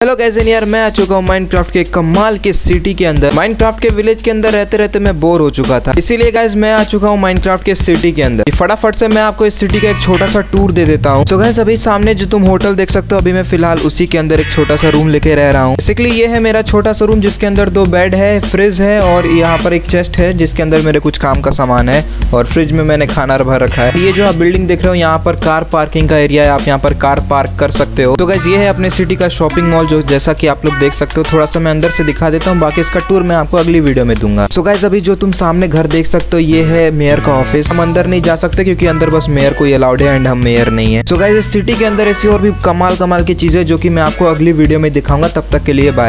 Hello कैसे यार मैं आ चुका हूँ माइनक्राफ्ट के कमाल के सिटी के अंदर। माइनक्राफ्ट के विलेज के अंदर रहते रहते मैं बोर हो चुका था। इसीलिए गाइज़ मैं आ चुका हूँ माइनक्राफ्ट के सिटी के अंदर। फटाफट से मैं आपको इस सिटी का एक छोटा सा टूर दे देता हूँ। तो गाइज़ अभी सामने जो तुम होटल देख सकते हो, अभी मैं फ़िलहाल उसी के अंदर एक छोटा सा रूम लेके रह रहा हूँ। बेसिकली ये है मेरा छोटा सा रूम जिसके अंदर दो बेड है फ्रिज है, और यहाँ पर एक चेस्ट है, जिसके अंदर मेरे कुछ काम का सामान है, और फ्रिज में मैंने खाना भर रखा है। ये जो आप बिल्डिंग देख रहे हो, यहाँ पर कार पार्किंग का एरिया है, आप यहाँ पर कार पार्क कर सकते हो। तो गाइज़ ये है अपने सिटी का शॉपिंग मॉल जो जैसा कि आप लोग देख सकते हो, थोड़ा सा मैं अंदर से दिखा देता हूँ, बाकी इसका टूर मैं आपको अगली वीडियो में दूँगा। सो गाइज़ अभी जो तुम सामने घर देख सकते हो, ये है मेयर का ऑफ़िस हम अंदर नहीं जा सकते क्योंकि अंदर बस मेयर को अलाउड है एंड हम मेयर नहीं है। सो गाइज़ इस सिटी के अंदर ऐसी और भी कमाल कमाल की चीज़ें जो की मैं आपको अगली वीडियो में दिखाऊँगा। तब तक के लिए बाय